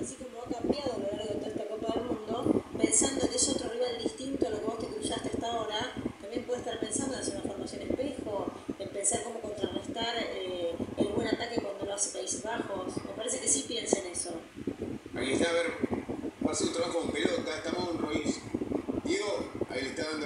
así como ha cambiado a lo largo de toda esta Copa del Mundo, pensando que es otro rival distinto a lo que vos te cruzaste hasta ahora, también puede estar pensando en hacer una formación espejo, en pensar cómo contrarrestar eh, el buen ataque cuando lo hace Países Bajos. Me parece que sí piensa en eso. Aquí está, a ver, va a hacer un trabajo con pelota, estamos en Ruiz. Diego, ahí está